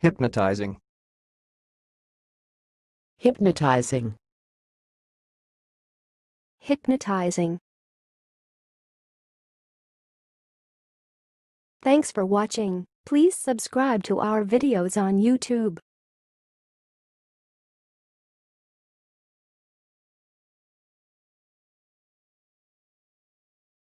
Hypnotizing. hypnotizing, hypnotizing. Thanks for watching. Please subscribe to our videos on YouTube.